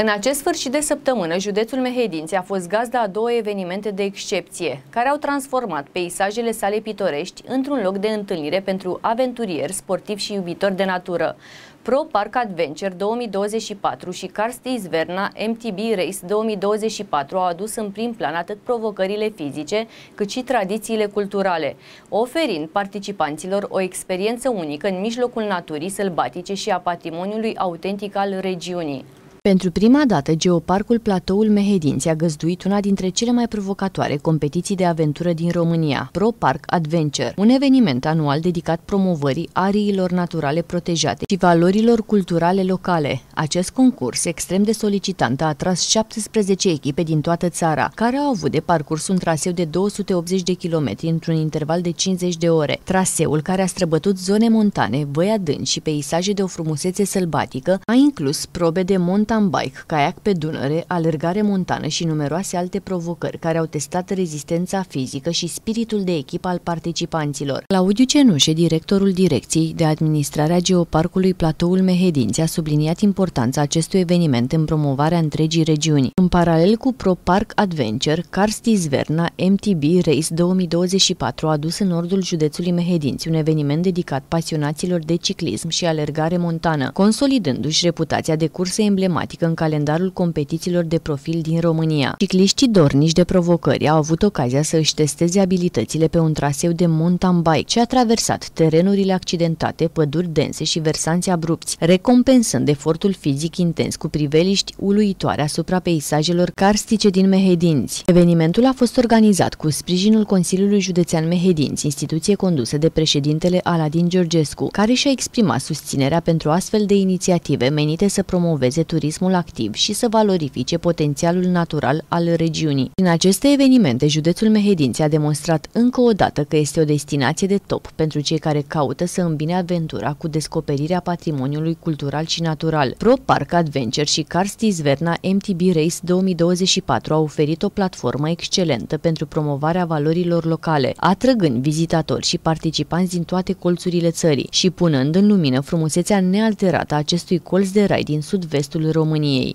În acest sfârșit de săptămână, județul Mehedinți a fost gazda a două evenimente de excepție, care au transformat peisajele sale pitorești într-un loc de întâlnire pentru aventurieri, sportivi și iubitori de natură. Pro Park Adventure 2024 și Karsti Verna MTB Race 2024 au adus în prim plan atât provocările fizice, cât și tradițiile culturale, oferind participanților o experiență unică în mijlocul naturii sălbatice și a patrimoniului autentic al regiunii. Pentru prima dată, Geoparcul Platoul Mehedinți a găzduit una dintre cele mai provocatoare competiții de aventură din România, Pro Park Adventure, un eveniment anual dedicat promovării ariilor naturale protejate și valorilor culturale locale. Acest concurs extrem de solicitant a atras 17 echipe din toată țara, care au avut de parcurs un traseu de 280 de kilometri într-un interval de 50 de ore. Traseul, care a străbătut zone montane, văi adânci și peisaje de o frumusețe sălbatică, a inclus probe de mountain mountain bike, caiac pe Dunăre, alergare montană și numeroase alte provocări care au testat rezistența fizică și spiritul de echipă al participanților. Claudiu Cenușe, directorul Direcției de Administrare a Geoparcului Platoul Mehedinți, a subliniat importanța acestui eveniment în promovarea întregii regiuni. În paralel cu Pro Park Adventure, Karsti Zverna MTB Race 2024 a adus în nordul județului Mehedinți un eveniment dedicat pasionaților de ciclism și alergare montană, consolidându-și reputația de curse emblematică tematică în calendarul competițiilor de profil din România. Cicliștii dornici de provocări au avut ocazia să își testeze abilitățile pe un traseu de mountain bike ce a traversat terenurile accidentate, păduri dense și versanți abrupți, recompensând efortul fizic intens cu priveliști uluitoare asupra peisajelor carstice din Mehedinți. Evenimentul a fost organizat cu sprijinul Consiliului Județean Mehedinți, instituție condusă de președintele Aladin Georgescu, care și-a exprimat susținerea pentru astfel de inițiative menite să promoveze turismul turismul activ și să valorifice potențialul natural al regiunii. În aceste evenimente, județul Mehedinți a demonstrat încă o dată că este o destinație de top pentru cei care caută să îmbine aventura cu descoperirea patrimoniului cultural și natural. Pro Park Adventure și Karsti Zverna MTB Race 2024 au oferit o platformă excelentă pentru promovarea valorilor locale, atrăgând vizitatori și participanți din toate colțurile țării și punând în lumină frumusețea nealterată a acestui colț de rai din sud-vestul României.